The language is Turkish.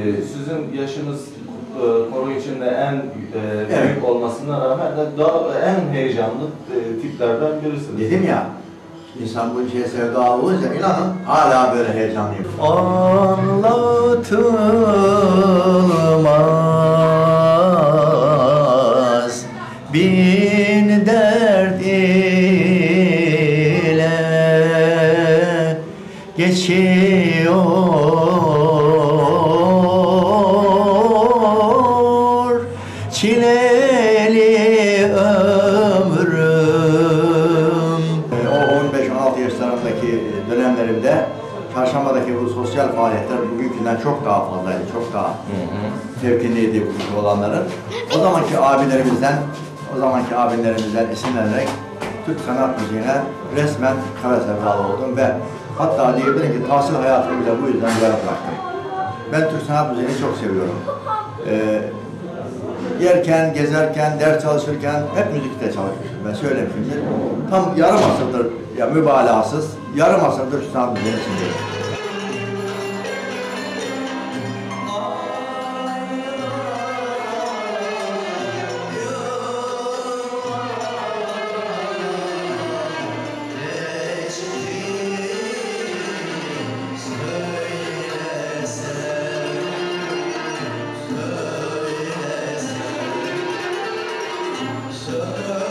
e, sizin yaşınız e, koro içinde en e, büyük Evet. olmasına rağmen de daha en heyecanlı e, tiplerden birisiniz. Dedim ya, insan bu işe sevdalı olunca inanın hala böyle heyecanlıyım. Anlatılmaz bin dert ile geçiyor çileli ömrüm. O 15-16 yaşlarındaki dönemlerimde Çarşamba'daki bu sosyal faaliyetler bugünkünden çok daha fazlaydı, çok daha fevkindeydi bu olanların. O zamanki abilerimizden, o zamanki abilerimizden esinlenerek Türk sanat müziğine resmen kara sevdalı oldum ve hatta diyebilirim ki tahsil hayatımı bile bu yüzden yarım bıraktım. Ben Türk sanat müziğini çok seviyorum. Ee, yerken, gezerken, ders çalışırken hep müzikte çalışmışım. Ben söylemişimdir. Tam yarım asırdır, ya mübalağasız, yarım asırdır şu sanat müziğinin içindeyim. love.